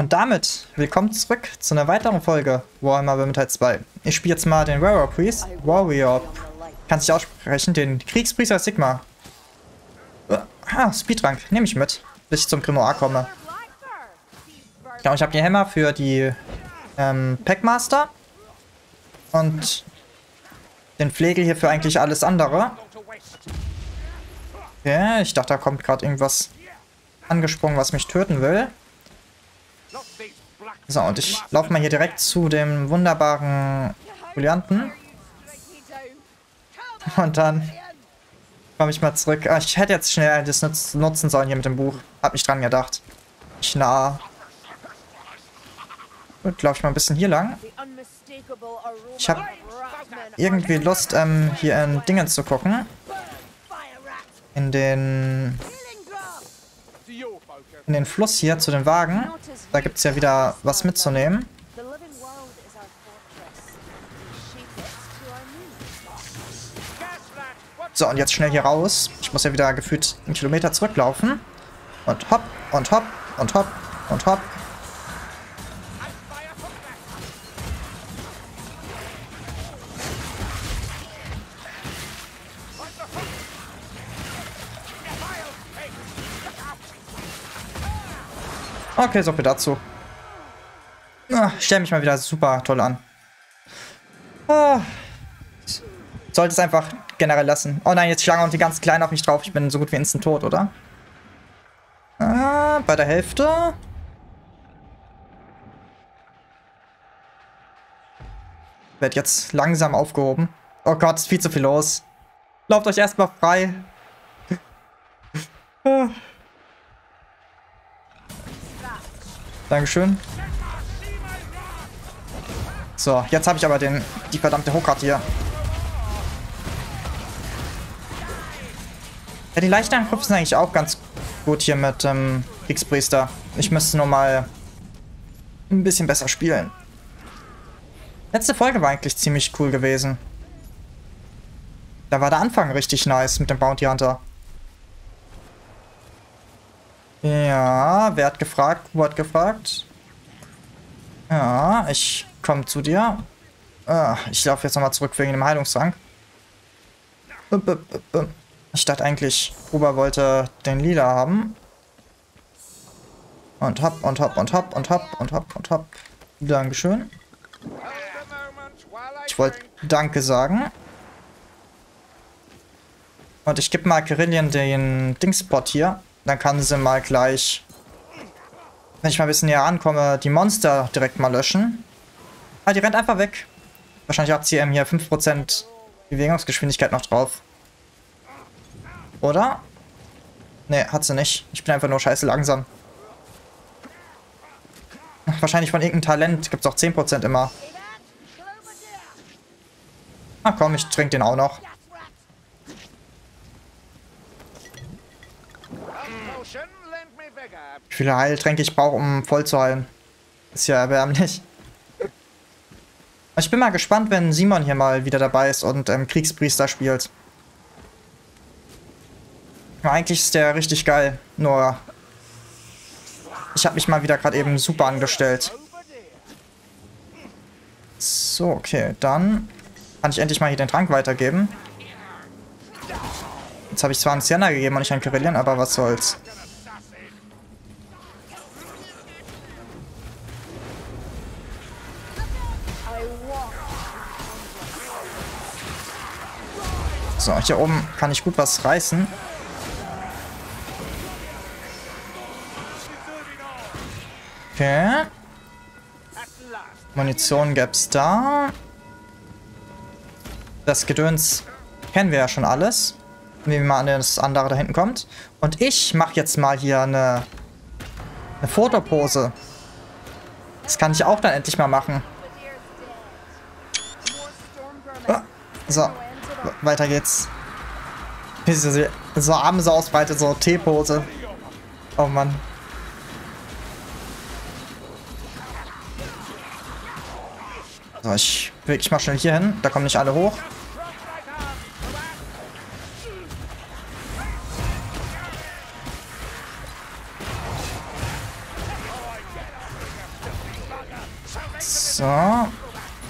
Und damit willkommen zurück zu einer weiteren Folge Warhammer Vermintide 2. Ich spiele jetzt mal den Warrior Priest. Warrior. Kann sich aussprechen, den Kriegspriester Sigma. Ah, Speedrank. Nehme ich mit, bis ich zum Grimoire komme. Ja, ich habe die Hämmer für die ähm, Packmaster. Und den Pflegel hier für eigentlich alles andere. Okay, ich dachte, da kommt gerade irgendwas angesprungen, was mich töten will. So, und ich laufe mal hier direkt zu dem wunderbaren Brillanten. Und dann komme ich mal zurück. Ah, ich hätte jetzt schnell das nutzen sollen hier mit dem Buch. Hab mich dran gedacht. Ich nah. Gut, laufe ich mal ein bisschen hier lang. Ich habe irgendwie Lust, ähm, hier in Dingen zu gucken. In den in den Fluss hier zu den Wagen. Da gibt es ja wieder was mitzunehmen. So, und jetzt schnell hier raus. Ich muss ja wieder gefühlt einen Kilometer zurücklaufen. Und hopp, und hopp, und hopp, und hopp. Okay, so viel dazu. Ah, stell mich mal wieder super toll an. Ah. Sollte es einfach generell lassen. Oh nein, jetzt schlagen auch die ganz Kleinen auf mich drauf. Ich bin so gut wie instant tot, oder? Ah, bei der Hälfte. Wird jetzt langsam aufgehoben. Oh Gott, ist viel zu viel los. Lauft euch erstmal frei. ah. Dankeschön. So, jetzt habe ich aber den, die verdammte Hookart hier. Ja, die leichten Angriffe sind eigentlich auch ganz gut hier mit ähm, Kriegspriester. Ich müsste nur mal ein bisschen besser spielen. Letzte Folge war eigentlich ziemlich cool gewesen. Da war der Anfang richtig nice mit dem Bounty Hunter. Ja, wer hat gefragt? Wo hat gefragt? Ja, ich komme zu dir. Ah, ich laufe jetzt nochmal zurück wegen dem Heilungstrank. Ich dachte eigentlich, Huber wollte den Lila haben. Und hopp, und hopp, und hopp, und hopp, und hopp, und hopp. Dankeschön. Ich wollte Danke sagen. Und ich gebe mal Kirillian den Dingspot hier. Dann kann sie mal gleich, wenn ich mal ein bisschen näher ankomme, die Monster direkt mal löschen. Ah, die rennt einfach weg. Wahrscheinlich hat sie eben hier 5% Bewegungsgeschwindigkeit noch drauf. Oder? Ne, hat sie nicht. Ich bin einfach nur scheiße langsam. Wahrscheinlich von irgendeinem Talent gibt es auch 10% immer. Ah komm, ich trinke den auch noch. Wie viele Heiltränke ich brauche, um voll zu heilen. Ist ja erbärmlich. Ich bin mal gespannt, wenn Simon hier mal wieder dabei ist und ähm, Kriegspriester spielt. Eigentlich ist der richtig geil. Nur, ich habe mich mal wieder gerade eben super angestellt. So, okay. Dann kann ich endlich mal hier den Trank weitergeben. Jetzt habe ich zwar einen Sienna gegeben und nicht einen Kyrillian, aber was soll's. So, hier oben kann ich gut was reißen. Okay. Munition gäb's da. Das Gedöns kennen wir ja schon alles. Wie man an das andere da hinten kommt. Und ich mache jetzt mal hier eine, eine Fotopose. Das kann ich auch dann endlich mal machen. Ah, so weiter geht's. So, Arme so ausbreitet, so T-Pose. Oh Mann. So, ich ich mal schnell hier hin. Da kommen nicht alle hoch. So.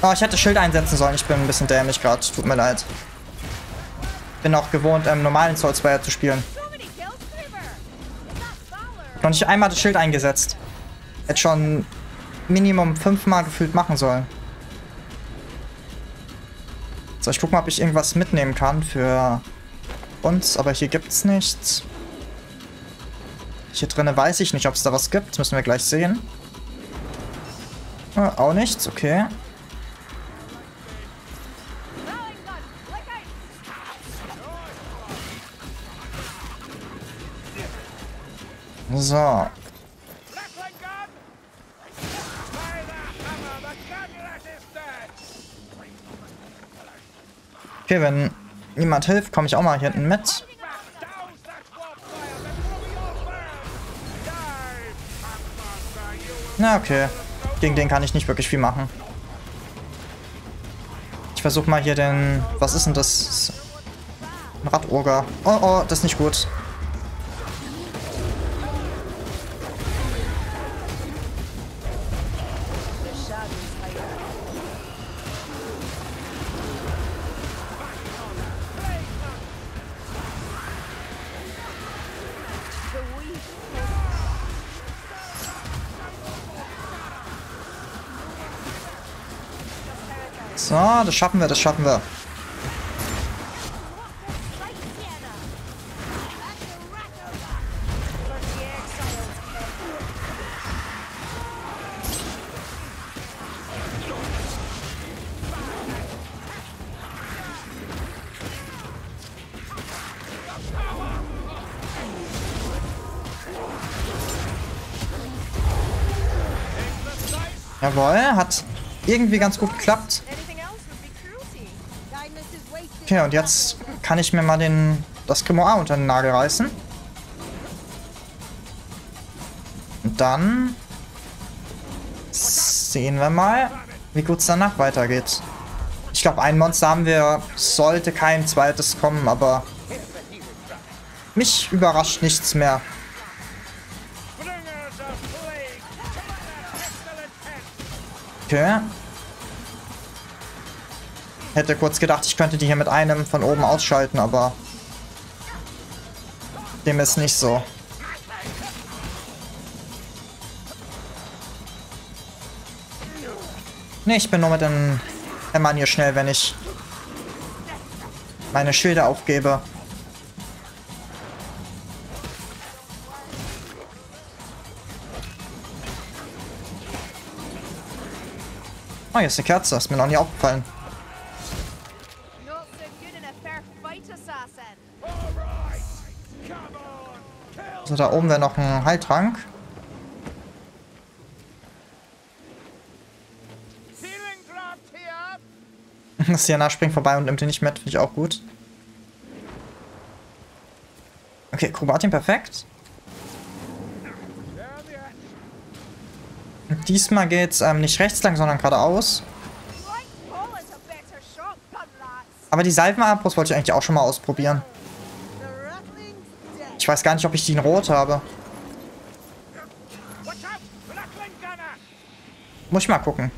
Oh, ich hätte Schild einsetzen sollen. Ich bin ein bisschen dämlich gerade. Tut mir leid. Bin auch gewohnt, im normalen Soulsplayer zu spielen. Noch nicht einmal das Schild eingesetzt. Hätte schon Minimum fünfmal gefühlt machen sollen. So, ich guck mal, ob ich irgendwas mitnehmen kann für uns. Aber hier gibt's nichts. Hier drinnen weiß ich nicht, ob es da was gibt. Müssen wir gleich sehen. Äh, auch nichts, okay. So. Okay, wenn niemand hilft, komme ich auch mal hier hinten mit. Na, okay. Gegen den kann ich nicht wirklich viel machen. Ich versuche mal hier den... Was ist denn das? Ein Radurger. Oh, oh, das ist nicht gut. Das schaffen wir, das schaffen wir. Jawohl, hat irgendwie ganz gut geklappt. Okay, und jetzt kann ich mir mal den das Grimoire unter den Nagel reißen. Und dann sehen wir mal, wie gut es danach weitergeht. Ich glaube, ein Monster haben wir. Sollte kein zweites kommen, aber mich überrascht nichts mehr. Okay. Hätte kurz gedacht, ich könnte die hier mit einem von oben ausschalten, aber dem ist nicht so. Ne, ich bin nur mit den Hämmern hier schnell, wenn ich meine Schilder aufgebe. Oh, hier ist eine Kerze. Ist mir noch nie aufgefallen. So, da oben wäre noch ein Heiltrank. Sienna springt vorbei und nimmt ihn nicht mit. Finde ich auch gut. Okay, Krobatin perfekt. Und diesmal geht's ähm, nicht rechts lang, sondern geradeaus. Aber die Salvenabbrust wollte ich eigentlich auch schon mal ausprobieren. Ich weiß gar nicht, ob ich die in Rot habe. Muss ich mal gucken.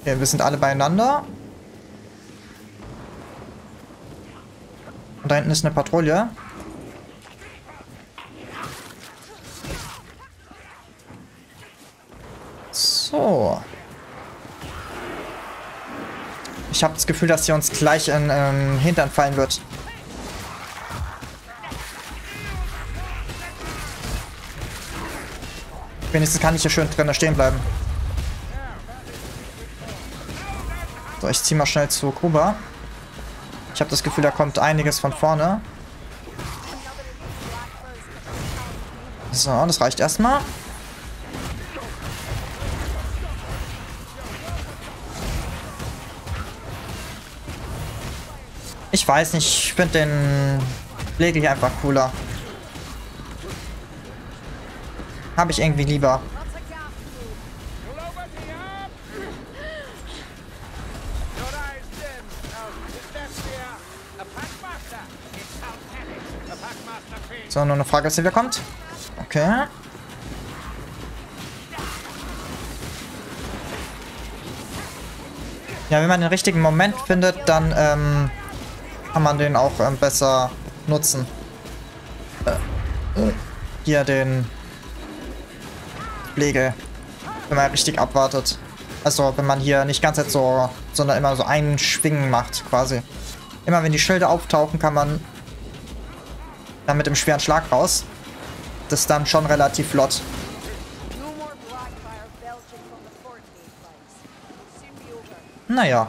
Okay, wir sind alle beieinander. Und da hinten ist eine Patrouille. So. Ich habe das Gefühl, dass sie uns gleich in ähm, Hintern fallen wird. Wenigstens kann ich hier schön drin stehen bleiben. So, ich ziehe mal schnell zu Kuba. Ich habe das Gefühl, da kommt einiges von vorne. So, das reicht erstmal. Ich weiß nicht, ich finde den lege hier einfach cooler. Habe ich irgendwie lieber. So, nur eine Frage, ist, wie wieder kommt. Okay. Ja, wenn man den richtigen Moment findet, dann ähm, kann man den auch ähm, besser nutzen. Äh, äh, hier den Pflege, wenn man richtig abwartet. Also wenn man hier nicht ganz so, sondern immer so einen Schwingen macht quasi. Immer wenn die Schilde auftauchen, kann man dann mit dem schweren Schlag raus. Das ist dann schon relativ flott. Naja.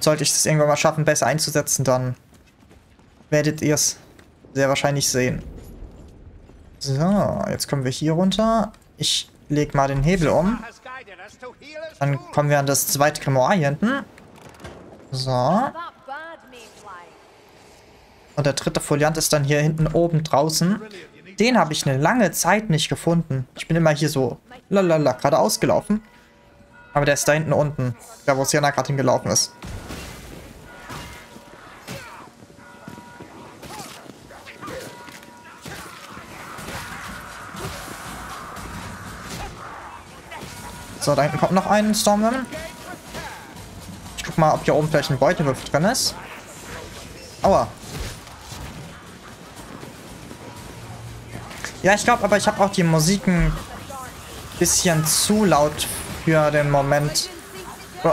Sollte ich es irgendwann mal schaffen, besser einzusetzen, dann werdet ihr es sehr wahrscheinlich sehen. So, jetzt kommen wir hier runter. Ich lege mal den Hebel um. Dann kommen wir an das zweite Grimoire hier hinten. So. Und der dritte Foliant ist dann hier hinten oben draußen. Den habe ich eine lange Zeit nicht gefunden. Ich bin immer hier so lalala geradeaus gelaufen. Aber der ist da hinten unten. Da, wo Sienna gerade hingelaufen ist. So, da hinten kommt noch ein Stormwind. Ich guck mal, ob hier oben vielleicht ein Beutewürfel drin ist. Aua. Ja, ich glaube, aber ich habe auch die Musik ein bisschen zu laut für den Moment.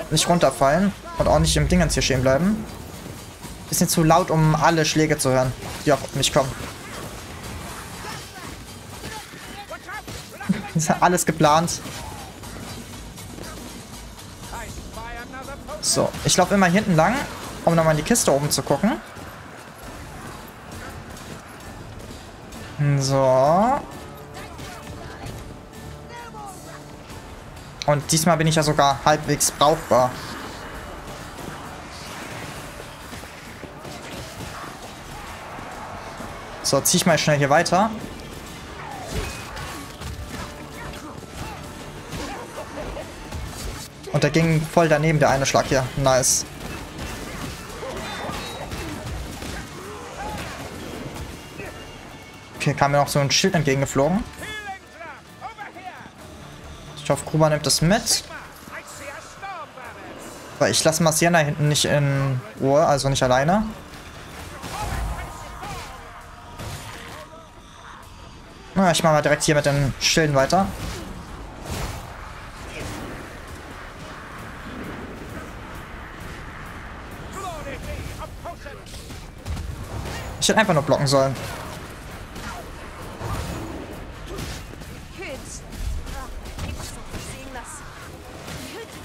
Nicht runterfallen und auch nicht im Dingens hier stehen bleiben. Bisschen zu laut, um alle Schläge zu hören, die auf mich kommen. ist alles geplant. So, ich laufe immer hinten lang, um nochmal in die Kiste oben zu gucken. So. Und diesmal bin ich ja sogar halbwegs brauchbar. So, zieh ich mal schnell hier weiter. Und der ging voll daneben, der eine Schlag hier. Nice. Okay, kam mir noch so ein Schild entgegengeflogen. Ich hoffe, Kuba nimmt das mit. Weil ich lasse Marciana hinten nicht in Ruhe, also nicht alleine. Na, ich mache mal direkt hier mit den Schilden weiter. Ich hätte einfach nur blocken sollen.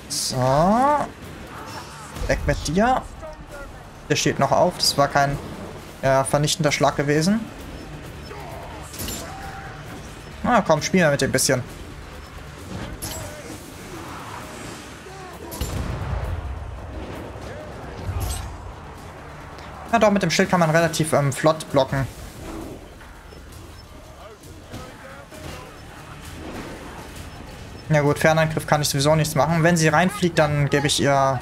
So. Weg mit dir. Der steht noch auf. Das war kein ja, vernichtender Schlag gewesen. Na komm, spiel mal mit dem bisschen. Ja doch, mit dem Schild kann man relativ ähm, flott blocken. Ja gut, Fernangriff kann ich sowieso nichts machen. Wenn sie reinfliegt, dann gebe ich ihr...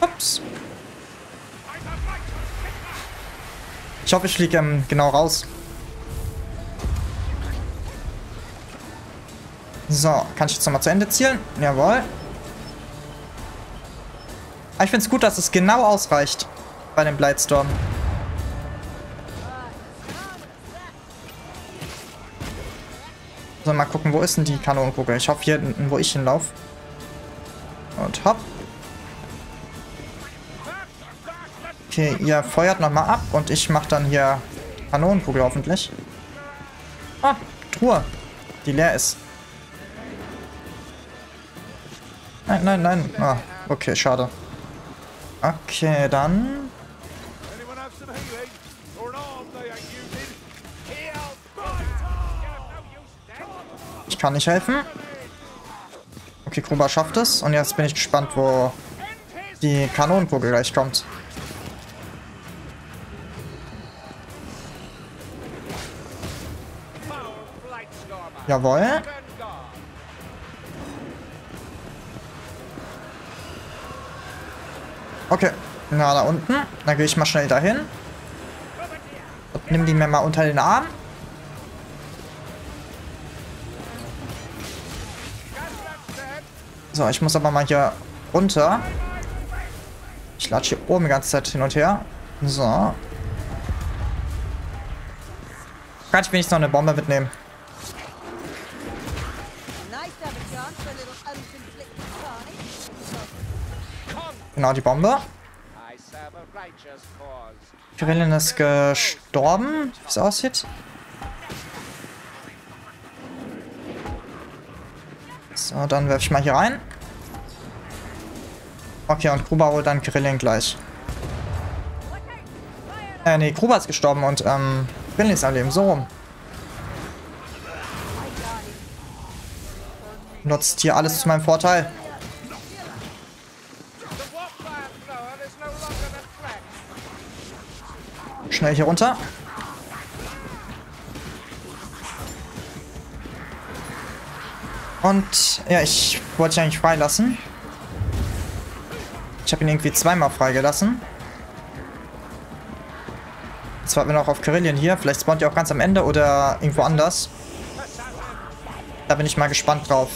Ups. Ich hoffe, ich fliege ähm, genau raus. So, kann ich jetzt nochmal zu Ende zielen? Jawohl. Aber ich finde es gut, dass es genau ausreicht bei dem Blightstorm. So, mal gucken, wo ist denn die Kanonenkugel? Ich hoffe hier hinten, wo ich hinlaufe. Und hopp. Okay, ihr feuert nochmal ab und ich mache dann hier Kanonenkugel hoffentlich. Ah, Truhe. Die leer ist. Nein, nein, nein. Ah, okay, schade. Okay, dann kann nicht helfen. Okay, Kruba schafft es. Und jetzt bin ich gespannt, wo die Kanonenkugel gleich kommt. Jawohl. Okay. Na, da unten. Dann gehe ich mal schnell dahin. Und nimm die mir mal unter den Arm. So, ich muss aber mal hier runter. Ich latsche hier oben die ganze Zeit hin und her. So. Kann ich wenigstens noch eine Bombe mitnehmen? Genau, die Bombe. Krillin ist gestorben, wie es aussieht. So, dann werfe ich mal hier rein. Okay, und Gruber holt dann Krillin gleich. Äh, nee, Gruber ist gestorben und, ähm, Krillin ist am Leben. So rum. Nutzt hier alles zu meinem Vorteil. Schnell hier runter. Und ja, ich wollte ihn eigentlich freilassen. Ich habe ihn irgendwie zweimal freigelassen. Jetzt warten wir noch auf Carillion hier. Vielleicht spawnt ihr auch ganz am Ende oder irgendwo anders. Da bin ich mal gespannt drauf.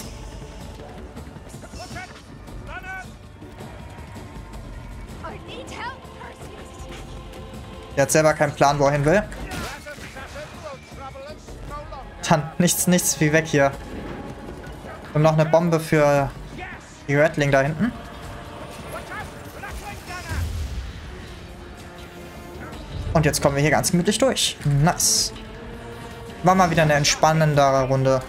Der hat selber keinen Plan, wo er hin will. Dann nichts, nichts wie weg hier. Und noch eine Bombe für die Rattling da hinten. Und jetzt kommen wir hier ganz gemütlich durch. Nice. War mal wieder eine entspannendere Runde.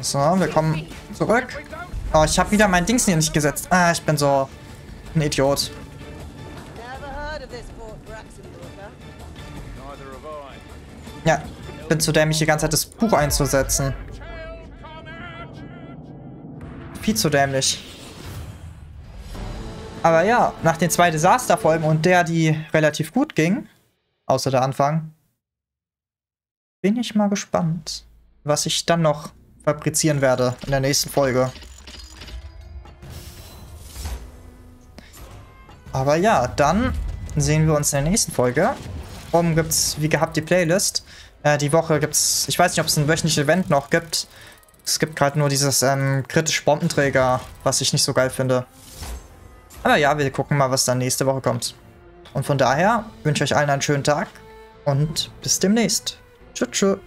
So, wir kommen zurück. Oh, ich habe wieder mein Dings hier nicht gesetzt. Ah, ich bin so ein Idiot. Ja, bin zu dämlich, die ganze Zeit das Buch einzusetzen. Viel zu dämlich. Aber ja, nach den zwei Desaster-Folgen und der, die relativ gut ging, außer der Anfang, bin ich mal gespannt, was ich dann noch fabrizieren werde in der nächsten Folge. Aber ja, dann sehen wir uns in der nächsten Folge. Oben gibt es, wie gehabt, die Playlist. Äh, die Woche gibt es, ich weiß nicht, ob es ein wöchentliches Event noch gibt. Es gibt gerade nur dieses ähm, kritische Bombenträger, was ich nicht so geil finde. Aber ja, wir gucken mal, was dann nächste Woche kommt. Und von daher wünsche ich euch allen einen schönen Tag und bis demnächst. Tschüss. tschüss.